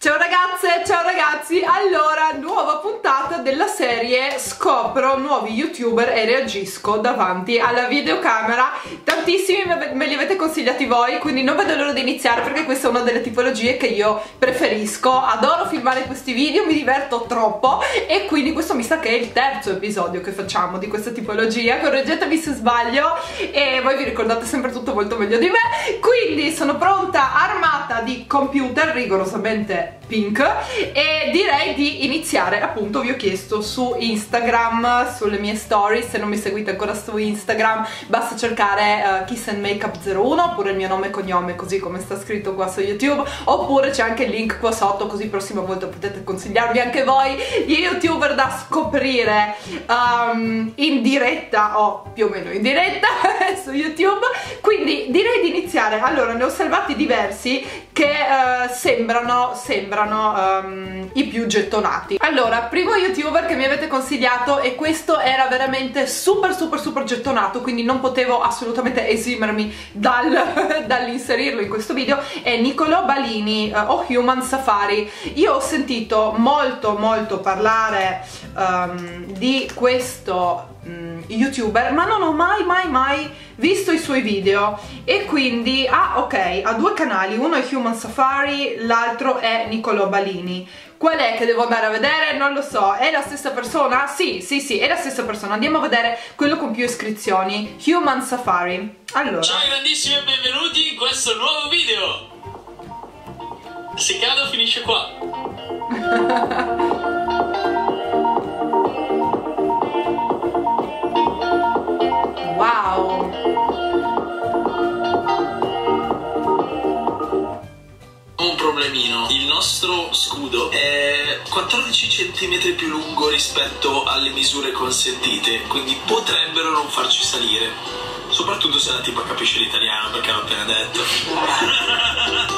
Ciao ragazze, ciao ragazzi, allora nuova puntata della serie scopro nuovi youtuber e reagisco davanti alla videocamera. Tantissimi me li avete consigliati voi quindi non vedo l'ora di iniziare perché questa è una delle tipologie che io preferisco. Adoro filmare questi video, mi diverto troppo e quindi questo mi sa che è il terzo episodio che facciamo di questa tipologia. Correggetemi se sbaglio e voi vi ricordate sempre tutto molto meglio di me. Quindi sono pronta armata di computer rigorosamente that pink e direi di iniziare appunto vi ho chiesto su Instagram sulle mie stories. Se non mi seguite ancora su Instagram basta cercare uh, Kiss and Makeup 01 oppure il mio nome e cognome così come sta scritto qua su YouTube oppure c'è anche il link qua sotto così prossima volta potete consigliarvi anche voi gli youtuber da scoprire um, in diretta o più o meno in diretta su YouTube. Quindi direi di iniziare. Allora ne ho salvati diversi che uh, sembrano, sembrano sembrano um, i più gettonati. Allora primo youtuber che mi avete consigliato e questo era veramente super super super gettonato quindi non potevo assolutamente esimermi dal, dall'inserirlo in questo video è Niccolò Balini uh, o Human Safari. Io ho sentito molto molto parlare um, di questo um, youtuber ma non ho mai mai mai visto i suoi video. E quindi ah ok ha due canali uno è Human Safari l'altro è Niccolò Balini. Qual è che devo andare a vedere? non lo so. È la stessa persona? sì sì sì è la stessa persona. Andiamo a vedere quello con più iscrizioni. Human Safari. Allora. Ciao grandissimi e benvenuti in questo nuovo video. Se cado finisce qua problemino. Il nostro scudo è 14 cm più lungo rispetto alle misure consentite, quindi potrebbero non farci salire. Soprattutto se la tipa capisce l'italiano, perché l'ho appena detto.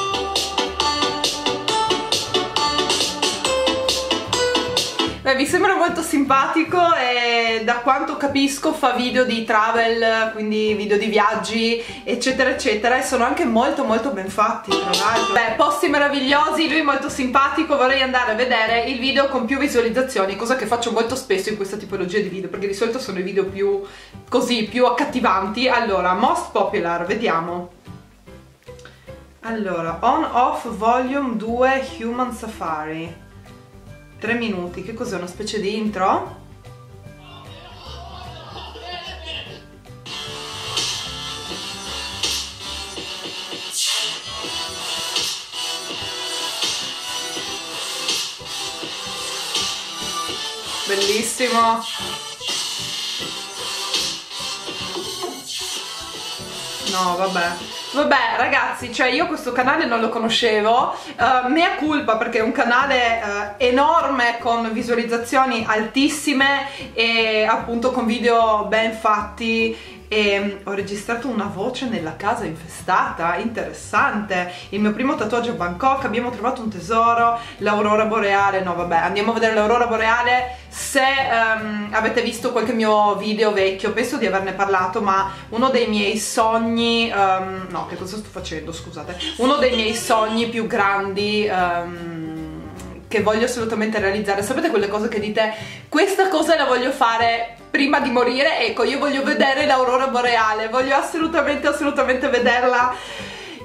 Beh, mi sembra molto simpatico e da quanto capisco fa video di travel, quindi video di viaggi, eccetera eccetera e sono anche molto molto ben fatti tra l'altro. Beh, posti meravigliosi, lui molto simpatico, vorrei andare a vedere il video con più visualizzazioni, cosa che faccio molto spesso in questa tipologia di video, perché di solito sono i video più così, più accattivanti. Allora, most popular, vediamo. Allora, on off volume 2 Human Safari 3 minuti, che cos'è? Una specie di intro? Bellissimo! No, vabbè. Vabbè ragazzi, cioè io questo canale non lo conoscevo, uh, mea culpa perché è un canale uh, enorme con visualizzazioni altissime e appunto con video ben fatti e mm, ho registrato una voce nella casa infestata, interessante, il mio primo tatuaggio a Bangkok, abbiamo trovato un tesoro, l'aurora boreale, no vabbè, andiamo a vedere l'aurora boreale, se um, avete visto qualche mio video vecchio, penso di averne parlato, ma uno dei miei sogni, um, no che cosa sto facendo, scusate, uno dei miei sogni più grandi... Um, che voglio assolutamente realizzare. Sapete quelle cose che dite questa cosa la voglio fare prima di morire? Ecco io voglio vedere l'aurora boreale voglio assolutamente assolutamente vederla.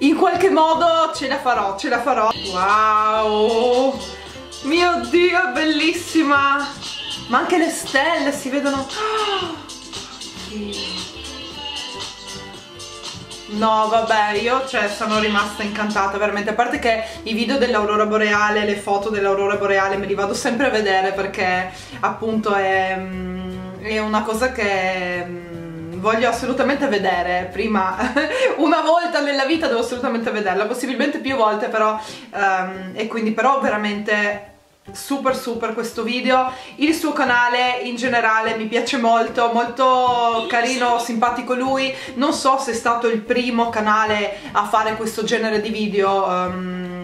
In qualche modo ce la farò ce la farò. Wow! Mio dio è bellissima! Ma anche le stelle si vedono. Oh, No, vabbè, io cioè, sono rimasta incantata veramente, a parte che i video dell'aurora boreale, le foto dell'aurora boreale me li vado sempre a vedere perché appunto è, mm, è una cosa che mm, voglio assolutamente vedere. Prima una volta nella vita devo assolutamente vederla possibilmente più volte però um, e quindi però veramente super super questo video. Il suo canale in generale mi piace molto molto carino simpatico lui. Non so se è stato il primo canale a fare questo genere di video um,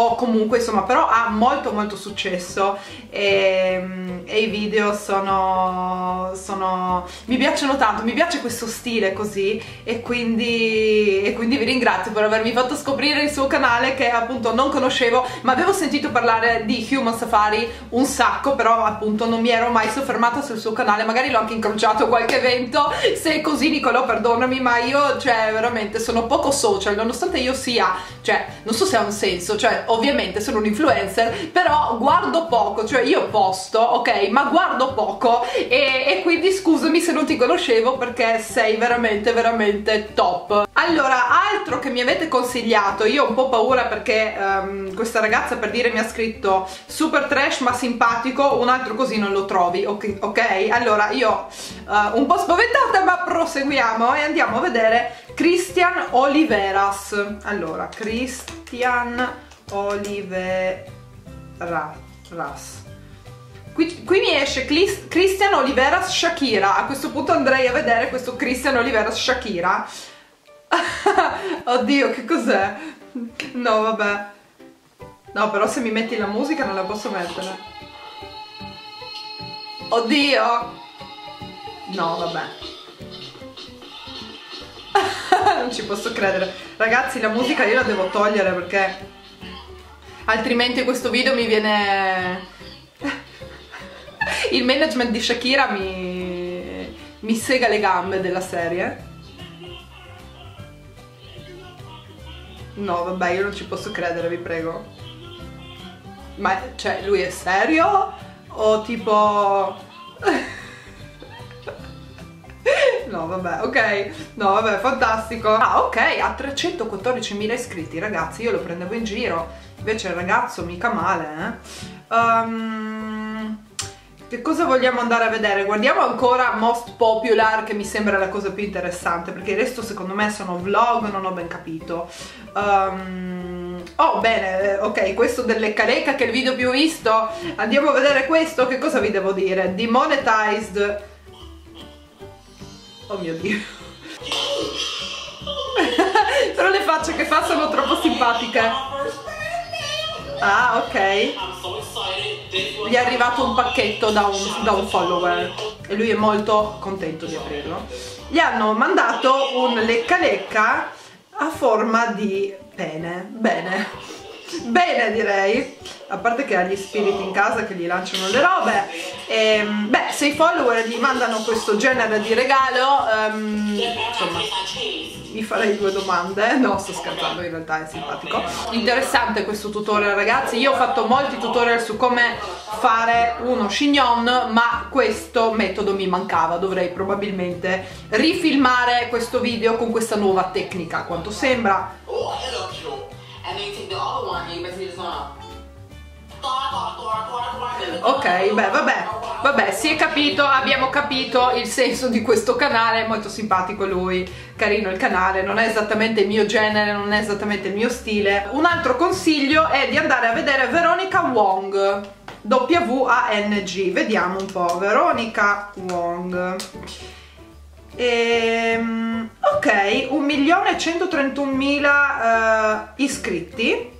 o comunque insomma però ha molto molto successo e, e i video sono, sono mi piacciono tanto mi piace questo stile così e quindi, e quindi vi ringrazio per avermi fatto scoprire il suo canale che appunto non conoscevo ma avevo sentito parlare di Human Safari un sacco però appunto non mi ero mai soffermata sul suo canale magari l'ho anche incrociato qualche evento se è così Nicolò perdonami ma io cioè veramente sono poco social nonostante io sia cioè non so se ha un senso cioè ovviamente sono un influencer però guardo poco cioè io posto ok ma guardo poco e, e quindi scusami se non ti conoscevo perché sei veramente veramente top allora altro che mi avete consigliato io ho un po' paura perché um, questa ragazza per dire mi ha scritto super trash ma simpatico un altro così non lo trovi ok, okay? allora io uh, un po' spaventata ma proseguiamo e andiamo a vedere Christian Oliveras allora Christian Oliveras. Qui, qui, mi esce Christian Oliveras Shakira. A questo punto andrei a vedere questo Christian Oliveras Shakira. Oddio, che cos'è? No, vabbè. No, però se mi metti la musica non la posso mettere. Oddio! No, vabbè. non ci posso credere. Ragazzi, la musica io la devo togliere perché altrimenti questo video mi viene... il management di Shakira mi... mi sega le gambe della serie. No, vabbè, io non ci posso credere, vi prego. Ma, cioè, lui è serio? O tipo... No, vabbè, ok. No, vabbè, fantastico. Ah, ok, ha 314.000 iscritti, ragazzi, io lo prendevo in giro invece il ragazzo mica male eh? um, che cosa vogliamo andare a vedere? Guardiamo ancora Most Popular che mi sembra la cosa più interessante perché il resto secondo me sono vlog, non ho ben capito um, Oh bene, eh, ok, questo dell'Ecca Lecca che è il video più visto Andiamo a vedere questo, che cosa vi devo dire? Demonetized Oh mio Dio Però le facce che fa sono troppo simpatiche Ah, ok. Gli è arrivato un pacchetto da un, da un follower e lui è molto contento di aprirlo. Gli hanno mandato un lecca lecca a forma di pene. Bene. Bene direi, a parte che ha gli spiriti in casa che gli lanciano le robe. E, ehm, beh, se i follower gli mandano questo genere di regalo, um, insomma, mi farei due domande. No sto scherzando in realtà è simpatico. Interessante questo tutorial ragazzi. Io ho fatto molti tutorial su come fare uno chignon ma questo metodo mi mancava. Dovrei probabilmente rifilmare questo video con questa nuova tecnica quanto sembra Ok, beh, vabbè, vabbè, si è capito, abbiamo capito il senso di questo canale, è molto simpatico lui, carino il canale, non è esattamente il mio genere, non è esattamente il mio stile. Un altro consiglio è di andare a vedere Veronica Wong, W-A-N-G, vediamo un po', Veronica Wong. Ehm, ok, 1.131.000 uh, iscritti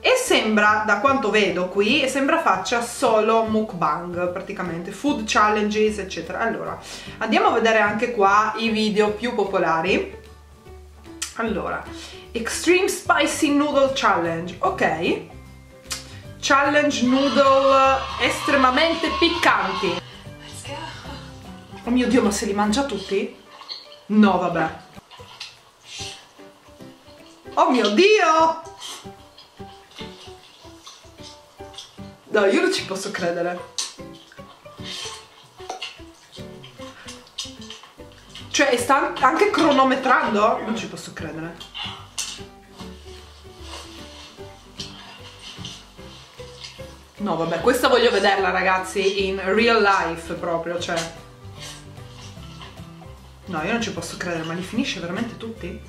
e sembra, da quanto vedo qui, sembra faccia solo mukbang praticamente, food challenges eccetera. Allora, andiamo a vedere anche qua i video più popolari. Allora, Extreme Spicy Noodle Challenge, ok. Challenge noodle estremamente piccanti. Oh mio Dio, ma se li mangia tutti? No, vabbè. Oh mio Dio! No, io non ci posso credere. Cioè, sta anche cronometrando? Non ci posso credere. No, vabbè, questa voglio vederla, ragazzi, in real life proprio, cioè... No, io non ci posso credere, ma li finisce veramente tutti?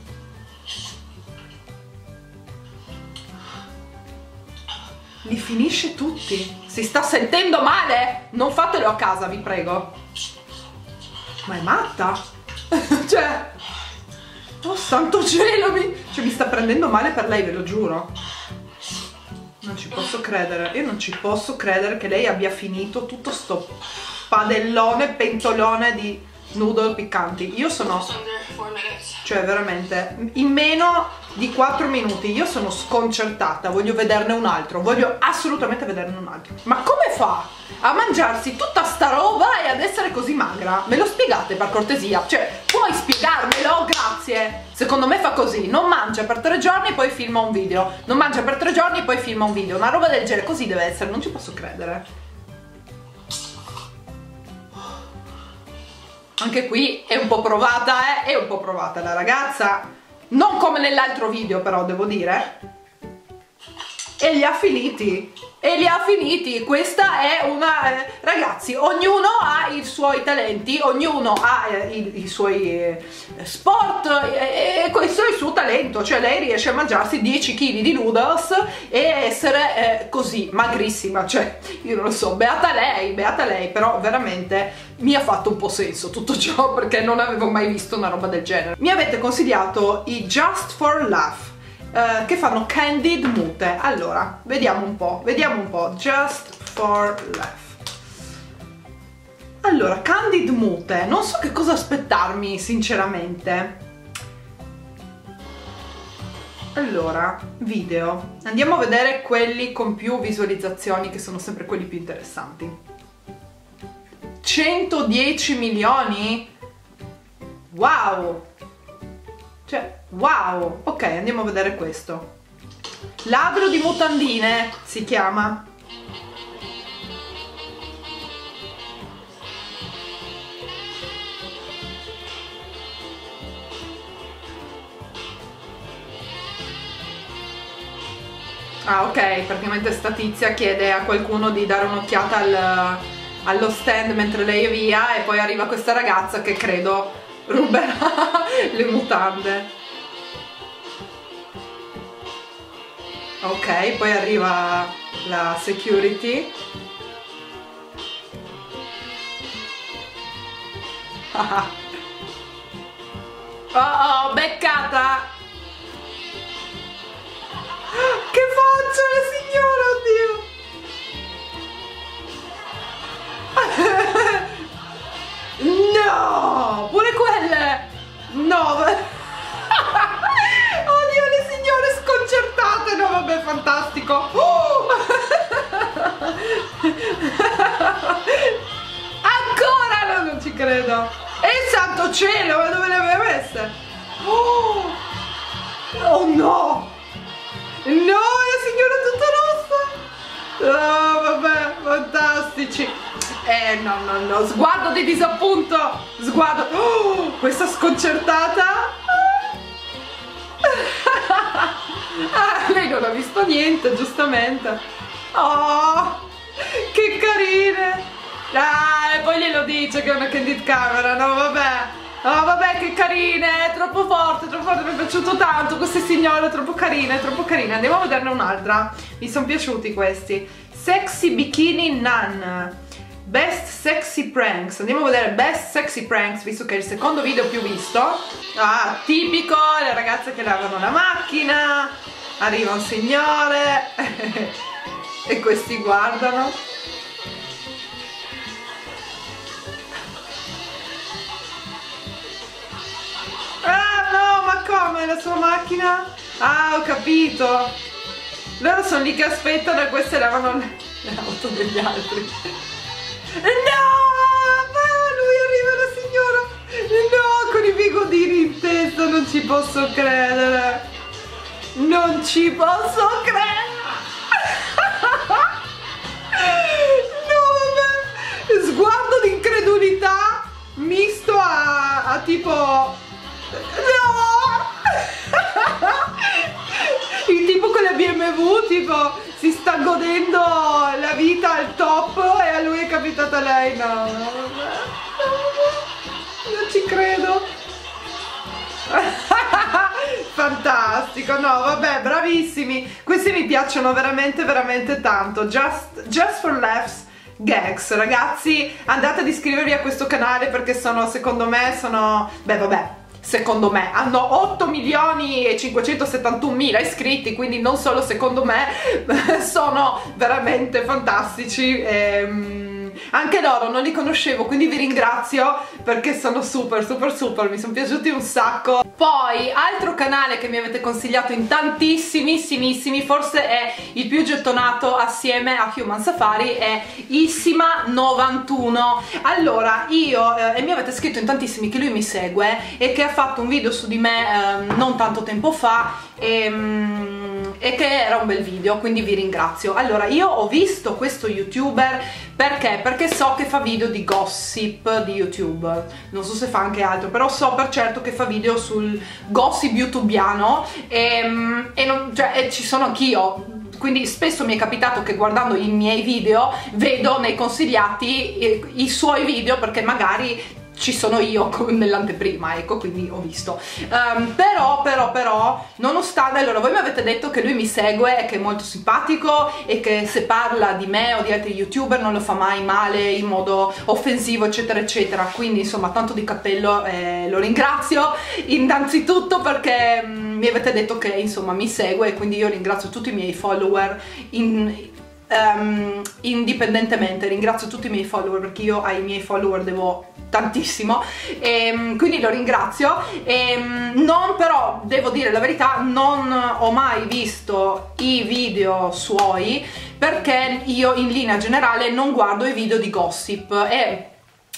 li finisce tutti. Si sta sentendo male? Non fatelo a casa, vi prego. Ma è matta? cioè... Oh santo cielo, mi... Cioè, mi sta prendendo male per lei, ve lo giuro. Non ci posso credere, io non ci posso credere che lei abbia finito tutto sto padellone, pentolone di noodle piccanti. Io sono... Cioè veramente, in meno di 4 minuti io sono sconcertata, voglio vederne un altro, voglio assolutamente vederne un altro. Ma come fa a mangiarsi tutta sta roba e ad essere così magra? Me lo spiegate per cortesia? Cioè, puoi spiegarmelo? Grazie. Secondo me fa così, non mangia per tre giorni e poi filma un video, non mangia per tre giorni e poi filma un video, una roba del genere, così deve essere, non ci posso credere. Anche qui è un po' provata, eh? È un po' provata la ragazza. Non come nell'altro video però, devo dire. E li ha finiti. E li ha finiti. Questa è una eh, ragazzi ognuno ha i suoi talenti ognuno ha eh, i, i, suoi eh, sport e, e, questo è il suo talento. Cioè lei riesce a mangiarsi 10 kg di noodles e essere eh, così magrissima. Cioè io non lo so beata lei beata lei però veramente mi ha fatto un po' senso tutto ciò perché non avevo mai visto una roba del genere. Mi avete consigliato i Just for Laugh eh, che fanno candid mute allora vediamo un po' vediamo un po' just for laugh allora candid mute non so che cosa aspettarmi sinceramente allora, video. Andiamo a vedere quelli con più visualizzazioni che sono sempre quelli più interessanti. 110 milioni? Wow! Cioè, wow! Ok, andiamo a vedere questo. Ladro di mutandine si chiama. Ah ok, praticamente sta tizia chiede a qualcuno di dare un'occhiata al, allo stand mentre lei è via e poi arriva questa ragazza che credo ruberà le mutande ok poi arriva la security. Oh, oh beccata! Che faccia la signora oddio! No pure quelle! No no vabbè fantastico. Uh! ancora? No, non ci credo. E santo cielo ma dove le aveva messe oh, oh no! No la signora tutta rossa oh vabbè fantastici. Eh no no no sguardo di disappunto! Sguardo oh, questa sconcertata ah, lei non ha visto niente giustamente. Oh che carine. Ah, e poi glielo dice che è una candid camera no vabbè. Oh vabbè che carine, è troppo forte, troppo forte, mi è piaciuto tanto. Queste signore, troppo carine, troppo carine. Andiamo a vederne un'altra, mi sono piaciuti questi. Sexy Bikini Nun Best Sexy Pranks. Andiamo a vedere Best Sexy Pranks Visto che è il secondo video più visto. Ah, tipico, le ragazze che lavano la macchina Arriva un signore E questi guardano. Ah no, ma come? La sua macchina? Ah, ho capito. Loro sono lì che aspettano e queste lavano le, auto degli altri bigodini in testa, non ci posso credere! Non ci posso credere! No! Sguardo di incredulità misto a, a tipo... No! Il tipo con la BMW, tipo si sta godendo la vita al top e a lui è capitata lei. No, no, no, non ci credo. Fantastico. No vabbè bravissimi. Questi mi piacciono veramente veramente tanto. Just, just for laughs gags. Ragazzi andate ad iscrivervi a questo canale perché sono secondo me sono beh vabbè secondo me. Hanno 8 milioni e 571 mila iscritti quindi non solo secondo me sono veramente fantastici. Ehm anche loro non li conoscevo quindi vi ringrazio perché sono super super super mi sono piaciuti un sacco. Poi altro canale che mi avete consigliato in tantissimissimissimi forse è il più gettonato assieme a Human Safari è Issima91 allora io eh, e mi avete scritto in tantissimi che lui mi segue e che ha fatto un video su di me eh, non tanto tempo fa e, mm, e che era un bel video quindi vi ringrazio. Allora io ho visto questo youtuber perché? Perché so che fa video di gossip di YouTube. Non so se fa anche altro però so per certo che fa video sul gossip youtubiano e, mm, e, non, cioè, e ci sono anch'io. Quindi spesso mi è capitato che guardando i miei video vedo nei consigliati i, eh, i suoi video perché magari ci sono io nell'anteprima, ecco, quindi ho visto. Um, però, però, però, nonostante, allora, voi mi avete detto che lui mi segue e che è molto simpatico e che se parla di me o di altri youtuber non lo fa mai male in modo offensivo, eccetera, eccetera. Quindi, insomma, tanto di cappello eh, lo ringrazio innanzitutto perché mm, mi avete detto che, insomma, mi segue e quindi io ringrazio tutti i miei follower in, um, indipendentemente, ringrazio tutti i miei follower perché io ai miei follower devo tantissimo. E ehm, quindi lo ringrazio. E ehm, non però devo dire la verità non ho mai visto i video suoi perché io in linea generale non guardo i video di gossip. E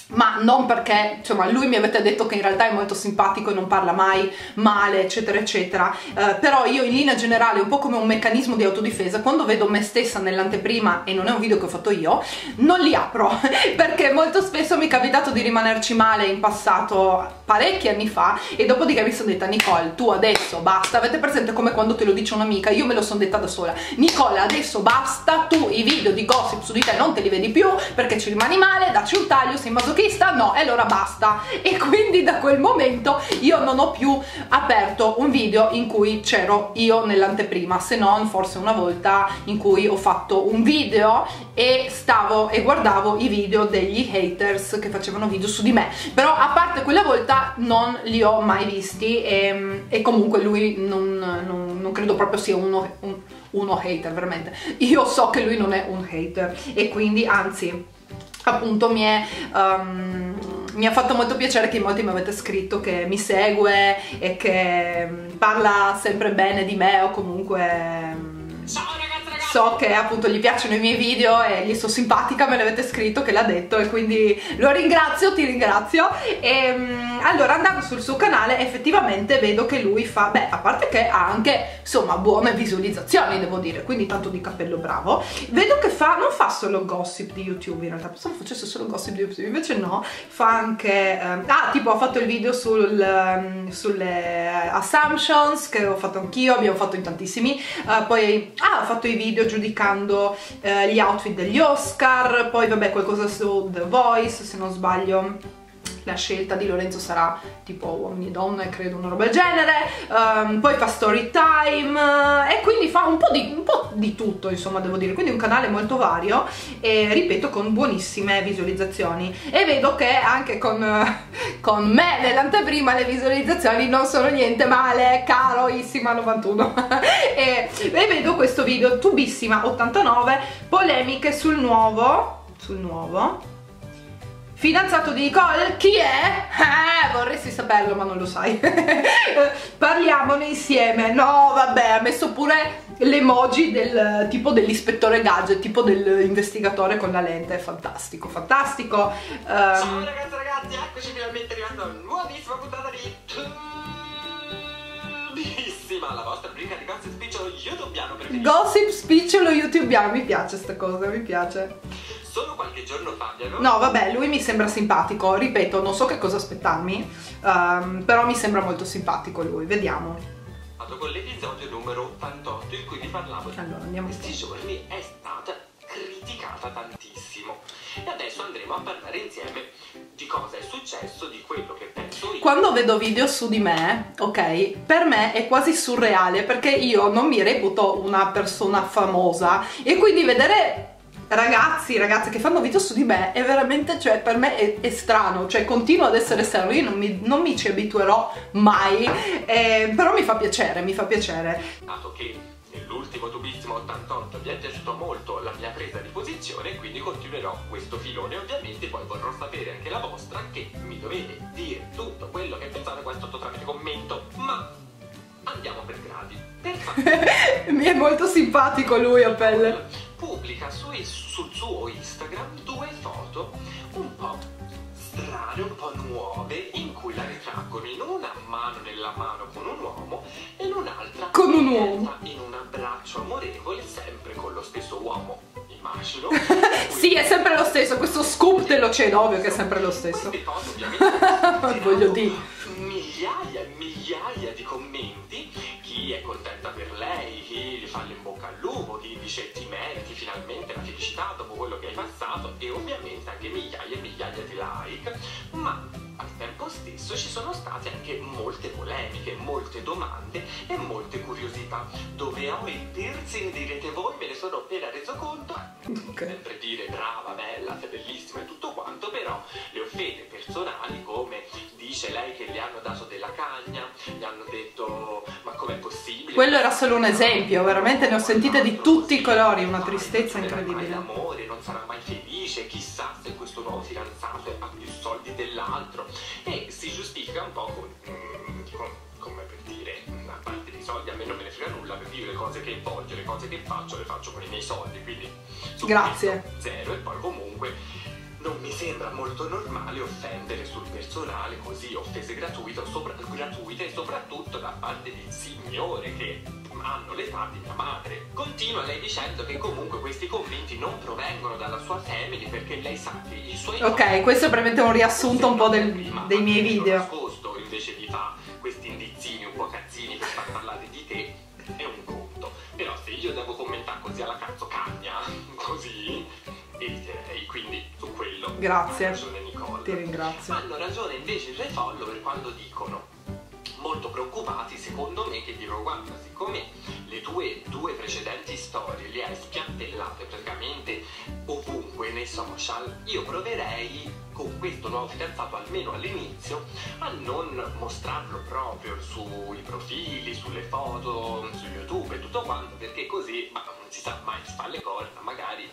ma non perché insomma lui mi avete detto che in realtà è molto simpatico e non parla mai male eccetera eccetera. Eh, però io in linea generale un po' come un meccanismo di autodifesa quando vedo me stessa nell'anteprima e non è un video che ho fatto io non li apro. Perché molto spesso mi è capitato di rimanerci male in passato parecchi anni fa e dopodiché mi sono detta Nicole tu adesso basta. Avete presente come quando te lo dice un'amica? Io me lo sono detta da sola. Nicole adesso basta tu i video di gossip su di te non te li vedi più perché ci rimani male dacci un taglio sei masochista masochista? No, e allora basta. E quindi da quel momento io non ho più aperto un video in cui c'ero io nell'anteprima, se non forse una volta in cui ho fatto un video e stavo e guardavo i video degli haters che facevano video su di me. Però a parte quella volta non li ho mai visti e, e comunque lui non, non, non, credo proprio sia uno, un, uno hater, veramente. Io so che lui non è un hater e quindi anzi appunto mi è... Um, mi ha fatto molto piacere che molti mi avete scritto che mi segue e che parla sempre bene di me o comunque... Ciao so che appunto gli piacciono i miei video e gli sto simpatica, me l'avete scritto che l'ha detto e quindi lo ringrazio, ti ringrazio. E um, allora andando sul suo canale effettivamente vedo che lui fa, beh a parte che ha anche insomma buone visualizzazioni devo dire, quindi tanto di cappello bravo. Vedo che fa, non fa solo gossip di YouTube in realtà, pensavo facesse solo gossip di YouTube, invece no, fa anche, um, ah tipo ho fatto il video sul, um, sulle assumptions che ho fatto anch'io, abbiamo fatto in tantissimi, uh, poi ah, ho fatto i video giudicando eh, gli outfit degli Oscar, poi vabbè qualcosa su The Voice se non sbaglio la scelta di Lorenzo sarà tipo uomini e donne, credo una roba del genere, um, poi fa story time e quindi fa un po, di, un po' di tutto insomma devo dire, quindi un canale molto vario e ripeto con buonissime visualizzazioni. E vedo che anche con, con me nell'anteprima le visualizzazioni non sono niente male, caro Issima91 e, e vedo questo video tubissima 89 polemiche sul nuovo sul nuovo Fidanzato di Nicole, chi è? Eh, vorresti saperlo ma non lo sai. Parliamone insieme. No, vabbè, ha messo pure l'emoji del tipo dell'ispettore gadget Tipo dell'investigatore con la lente. Fantastico, fantastico. Um... Ciao ragazzi ragazzi, eccoci finalmente arrivando a nuovissima puntata di Tubissima La vostra rubrica di gossip spicciolo youtubiano preferito Gossip spicciolo youtubiano, mi piace sta cosa, mi piace solo qualche giorno fa avevo... No, vabbè, lui mi sembra simpatico, ripeto, non so che cosa aspettarmi, um, però mi sembra molto simpatico lui, vediamo. Con l'episodio numero 88 in cui vi parlavo allora, andiamo questi giorni è stata criticata tantissimo. E adesso andremo a parlare insieme di cosa è successo, di quello che penso io. Quando vedo video su di me, ok, per me è quasi surreale perché io non mi reputo una persona famosa. E quindi vedere ragazzi, ragazze che fanno video su di me è veramente, cioè per me è, è strano, cioè continuo ad essere strano, io non mi, non mi ci abituerò mai, eh, però mi fa piacere, mi fa piacere. Dato che nell'ultimo tubissimo 88 vi è piaciuto molto la mia presa di posizione, quindi continuerò questo filone, ovviamente poi vorrò sapere anche la vostra, che mi dovete dire tutto quello che pensate qua sotto tramite commento, ma andiamo per gradi. Per mi è molto simpatico lui a pelle. Pubblica su, sul suo Instagram due foto un po' strane, un po' nuove, in cui la ritraggono in una mano nella mano con un uomo e in un'altra con un uomo. in un abbraccio amorevole sempre con lo stesso uomo. Immagino. Sì è sempre lo stesso questo scoop te lo cedo ovvio che è sempre lo stesso. Voglio dire felicità dopo quello che hai passato e ovviamente anche migliaia e migliaia di like ma al tempo stesso ci sono state anche molte polemiche, molte domande e molte curiosità. Dove a mettersi, direte voi, me ne sono appena reso conto. Okay. Sempre dire brava, bella, sei bellissima e tutto quanto, però le offese personali come dice lei che le hanno dato della cagna, gli hanno detto ma com'è possibile? Quello era solo un esempio, veramente ne ho sentite di tutti i colori, una tristezza incredibile. Amore, non sarà mai felice, chissà se questo nuovo fidanzato ha più soldi dell'altro e si giustifica un po' con, mm, con, come per dire a parte dei soldi a me non me ne frega nulla perché io le cose che voglio le cose che faccio le faccio con i miei soldi quindi grazie zero e poi comunque non mi sembra molto normale offendere sul personale così offese gratuite, sopra, gratuite e soprattutto da parte di signore che hanno l'età di mia madre. Continua lei dicendo che comunque questi commenti non provengono dalla sua family perché lei sa che i suoi... Ok, questo è veramente un riassunto un po' del, dei miei video. Grazie. Ti ringrazio. Hanno ragione invece i suoi follower quando dicono molto preoccupati secondo me che dicono guarda siccome le tue due precedenti storie le hai spiattellate praticamente ovunque nei social io proverei con questo nuovo fidanzato almeno all'inizio a non mostrarlo proprio sui profili sulle foto su youtube e tutto quanto perché così ma non si sa mai si fa le corna magari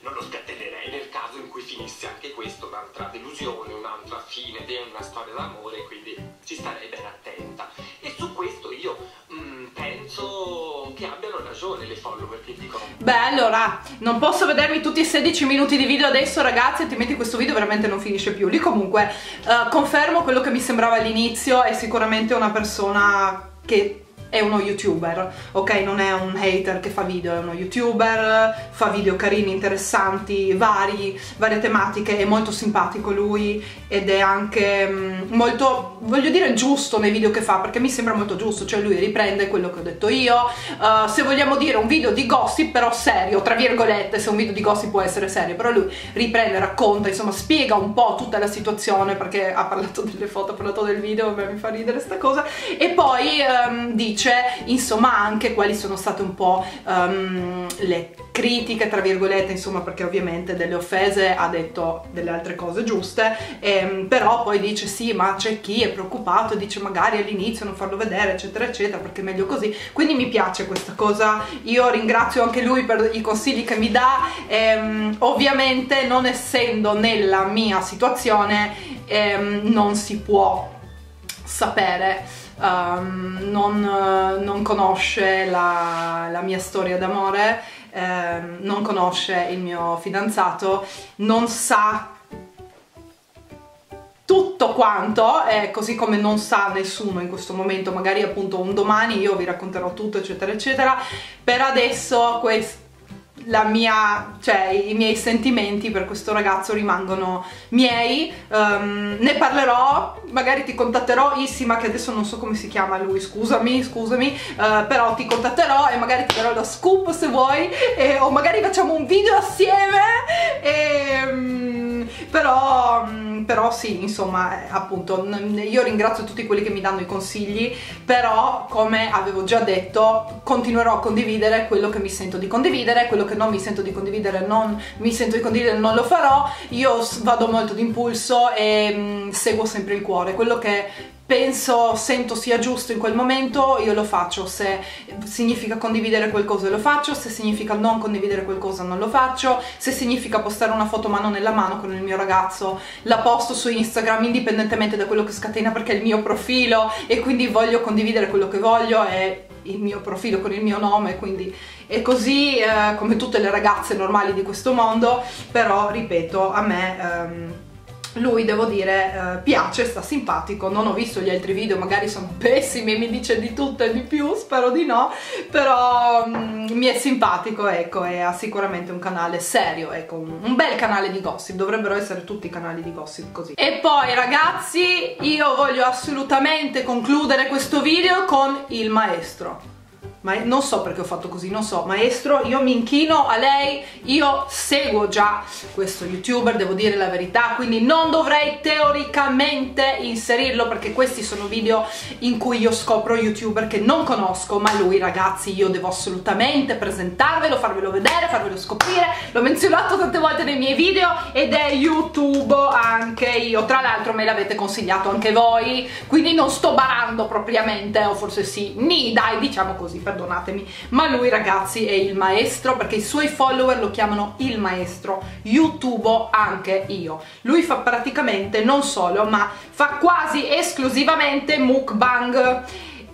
non lo spiattellerei nel caso in cui finisse anche questo un'altra delusione un'altra fine di una storia d'amore quindi ci starei ben attenta e su questo io mh, mm, penso che abbiano ragione le follower che dicono. Beh allora non posso vedermi tutti i 16 minuti di video adesso ragazzi altrimenti questo video veramente non finisce più. Lì comunque uh, confermo quello che mi sembrava all'inizio è sicuramente una persona che è uno youtuber, ok? Non è un hater che fa video, è uno youtuber, fa video carini, interessanti, vari, varie tematiche, è molto simpatico lui ed è anche mm, molto, voglio dire, giusto nei video che fa, perché mi sembra molto giusto, cioè lui riprende quello che ho detto io, uh, se vogliamo dire un video di gossip però serio, tra virgolette, se un video di gossip può essere serio, però lui riprende, racconta, insomma spiega un po' tutta la situazione, perché ha parlato delle foto, ha parlato del video, beh, mi fa ridere sta cosa, e poi um, dice dice insomma anche quali sono state un po' um, le critiche tra virgolette insomma perché ovviamente delle offese ha detto delle altre cose giuste ehm, però poi dice sì ma c'è chi è preoccupato dice magari all'inizio non farlo vedere eccetera eccetera perché è meglio così. Quindi mi piace questa cosa. Io ringrazio anche lui per i consigli che mi dà. Ehm, ovviamente non essendo nella mia situazione ehm, non si può sapere um, non, non, conosce la, la, mia storia d'amore, um, non conosce il mio fidanzato, non sa tutto quanto, eh, così come non sa nessuno in questo momento, magari appunto un domani io vi racconterò tutto eccetera eccetera, per adesso questo mia, cioè i miei sentimenti per questo ragazzo rimangono miei, um, ne parlerò, magari ti contatterò, Issima che adesso non so come si chiama lui, scusami, scusami, uh, però ti contatterò e magari ti darò lo scoop se vuoi, e, o magari facciamo un video assieme, e, um, però um, però sì, insomma, appunto, io ringrazio tutti quelli che mi danno i consigli, però come avevo già detto, continuerò a condividere quello che mi sento di condividere, quello che non mi sento di condividere non mi sento di condividere, non lo farò, io vado molto d'impulso e mh, mm, seguo sempre il cuore, quello che penso, sento sia giusto in quel momento, io lo faccio, se significa condividere qualcosa lo faccio, se significa non condividere qualcosa non lo faccio, se significa postare una foto mano nella mano con il mio ragazzo, la posto su Instagram indipendentemente da quello che scatena perché è il mio profilo e quindi voglio condividere quello che voglio e il mio profilo con il mio nome, quindi è così eh, come tutte le ragazze normali di questo mondo, però ripeto, a me... Ehm, lui devo dire eh, piace, sta simpatico, non ho visto gli altri video, magari sono pessimi mi dice di tutto e di più, spero di no, però mm, mi è simpatico, ecco, e ha sicuramente un canale serio, ecco, un, un bel canale di gossip, dovrebbero essere tutti canali di gossip così. E poi ragazzi, io voglio assolutamente concludere questo video con il maestro ma non so perché ho fatto così, non so, maestro, io mi inchino a lei, io seguo già questo youtuber, devo dire la verità, quindi non dovrei teoricamente inserirlo perché questi sono video in cui io scopro youtuber che non conosco, ma lui ragazzi io devo assolutamente presentarvelo, farvelo vedere, farvelo scoprire, l'ho menzionato tante volte nei miei video ed è YouTube anche io, tra l'altro me l'avete consigliato anche voi, quindi non sto barando propriamente, o forse sì, ni dai diciamo così, per perdonatemi, ma lui ragazzi è il maestro perché i suoi follower lo chiamano il maestro, YouTube anche io. Lui fa praticamente non solo, ma fa quasi esclusivamente mukbang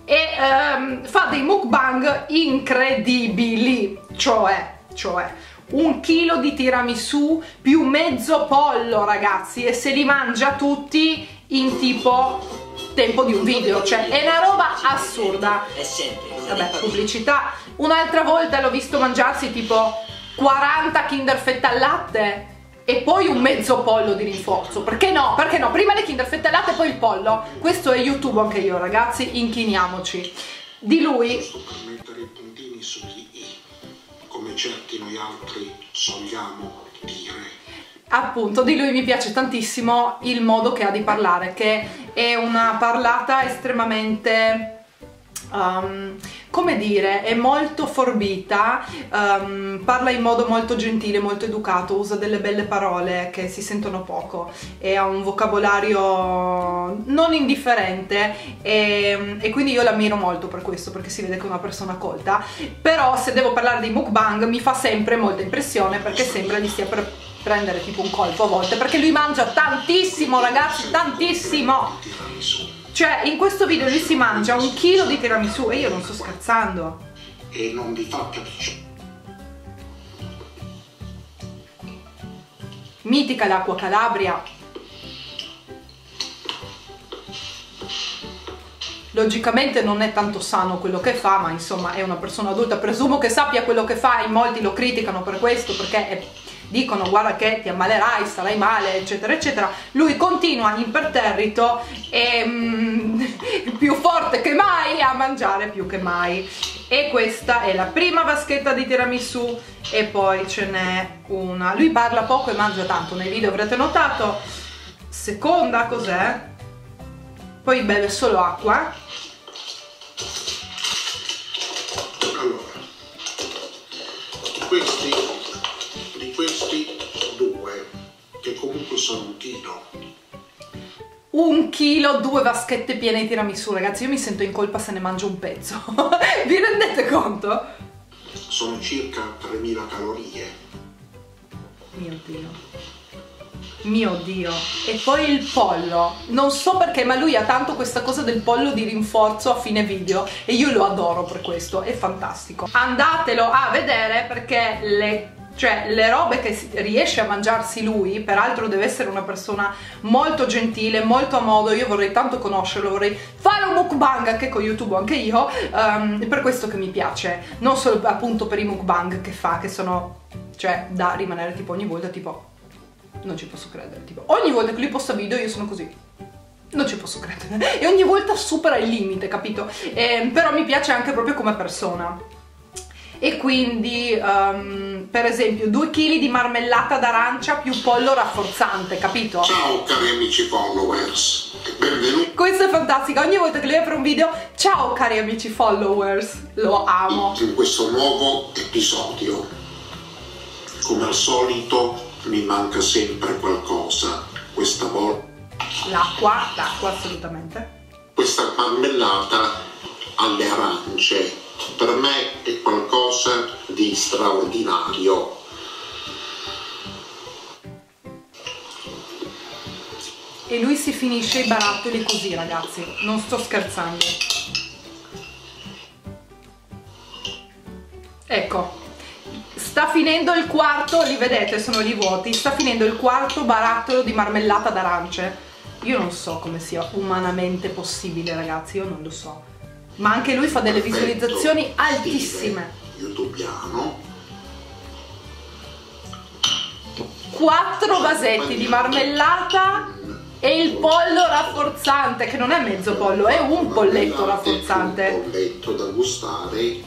e um, fa dei mukbang incredibili, cioè, cioè un chilo di tiramisù più mezzo pollo ragazzi e se li mangia tutti in tipo tempo di un video, cioè è una roba assurda. È sempre Vabbè, pubblicità. Un'altra volta l'ho visto mangiarsi tipo 40 Kinder Fette al latte e poi un mezzo pollo di rinforzo. Perché no? Perché no? Prima le Kinder Fette al latte e poi il pollo. Questo è YouTube anche io, ragazzi, inchiniamoci. Di lui per mettere i puntini sugli i, come certi noi altri sogliamo dire appunto di lui mi piace tantissimo il modo che ha di parlare che è una parlata estremamente um, come dire, è molto forbita, um, parla in modo molto gentile, molto educato, usa delle belle parole che si sentono poco e ha un vocabolario non indifferente e, e quindi io l'ammiro molto per questo perché si vede che è una persona colta. Però se devo parlare di mukbang mi fa sempre molta impressione perché sembra di stia per prendere tipo un colpo a volte perché lui mangia tantissimo ragazzi, tantissimo cioè, in questo video lui si mangia un chilo di tiramisù e io non sto scherzando. E non vi fa capire. Mitica l'acqua Calabria. Logicamente non è tanto sano quello che fa, ma insomma è una persona adulta, presumo che sappia quello che fa, in molti lo criticano per questo perché è dicono guarda che ti ammalerai, starai male, eccetera, eccetera, lui continua imperterrito e mm, più forte che mai a mangiare più che mai. E questa è la prima vaschetta di tiramisù e poi ce n'è una. Lui parla poco e mangia tanto, nei video avrete notato. Seconda cos'è? Poi beve solo acqua. Allora, questi chilo, due vaschette piene di tiramisù, ragazzi, io mi sento in colpa se ne mangio un pezzo. Vi rendete conto? Sono circa 3000 calorie. Mio Dio mio dio e poi il pollo non so perché ma lui ha tanto questa cosa del pollo di rinforzo a fine video e io lo adoro per questo è fantastico andatelo a vedere perché le cioè le robe che riesce a mangiarsi lui, peraltro deve essere una persona molto gentile, molto a modo, io vorrei tanto conoscerlo, vorrei fare un mukbang anche con YouTube, anche io, um, per questo che mi piace, non solo appunto per i mukbang che fa, che sono, cioè da rimanere tipo ogni volta tipo, non ci posso credere, tipo ogni volta che lui posta video io sono così, non ci posso credere, e ogni volta supera il limite, capito? Eh, però mi piace anche proprio come persona e quindi um, per esempio 2 kg di marmellata d'arancia più pollo rafforzante, capito? Ciao cari amici followers, benvenuti. Questo è fantastico, ogni volta che lui apre un video, ciao cari amici followers, lo amo. In questo nuovo episodio, come al solito, mi manca sempre qualcosa, questa volta L'acqua, l'acqua assolutamente. questa marmellata alle arance per me è qualcosa di straordinario. E lui si finisce i barattoli così ragazzi, non sto scherzando. Ecco, sta finendo il quarto, li vedete sono lì vuoti, sta finendo il quarto barattolo di marmellata d'arance. Io non so come sia umanamente possibile ragazzi, io non lo so. Ma anche lui fa delle visualizzazioni altissime. Youtubiano. Quattro vasetti di marmellata e il pollo rafforzante, che non è mezzo pollo, è un polletto rafforzante. Un polletto da gustare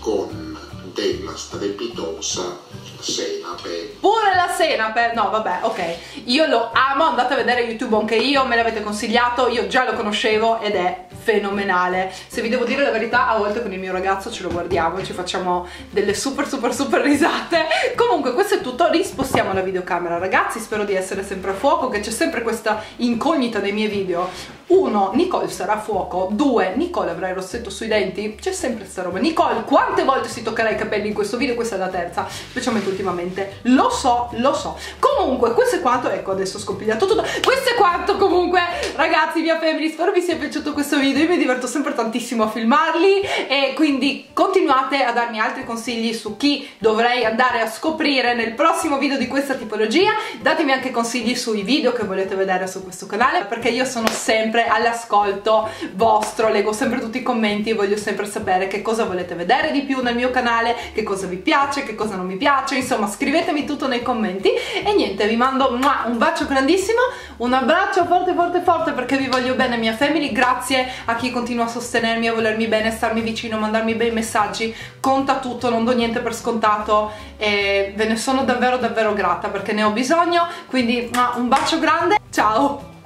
con della strepitosa senape. Pure la senape, no vabbè, ok, io lo amo, andate a vedere YouTube anche io, me l'avete consigliato, io già lo conoscevo ed è fenomenale. Se vi devo dire la verità, a volte con il mio ragazzo ce lo guardiamo, ci facciamo delle super super super risate. Comunque questo è tutto, rispostiamo la videocamera ragazzi, spero di essere sempre a fuoco, che c'è sempre questa incognita nei miei video. Uno, Nicole sarà a fuoco. Due, Nicole avrà il rossetto sui denti. C'è sempre sta roba. Nicole, quante volte si toccherà i capelli in questo video? Questa è la terza, specialmente ultimamente. Lo so, lo so. Comunque, questo è quanto. Ecco, adesso ho scompigliato tutto. Questo è quanto, comunque, ragazzi, mia family. Spero vi sia piaciuto questo video. Io mi diverto sempre tantissimo a filmarli. E quindi continuate a darmi altri consigli su chi dovrei andare a scoprire nel prossimo video di questa tipologia. Datemi anche consigli sui video che volete vedere su questo canale. Perché io sono sempre all'ascolto vostro, leggo sempre tutti i commenti e voglio sempre sapere che cosa volete vedere di più nel mio canale, che cosa vi piace, che cosa non mi piace, insomma scrivetemi tutto nei commenti e niente, vi mando un bacio grandissimo, un abbraccio forte forte forte perché vi voglio bene mia family, grazie a chi continua a sostenermi, a volermi bene, a starmi vicino, mandarmi bei messaggi, conta tutto, non do niente per scontato e ve ne sono davvero davvero grata perché ne ho bisogno, quindi un bacio grande, ciao!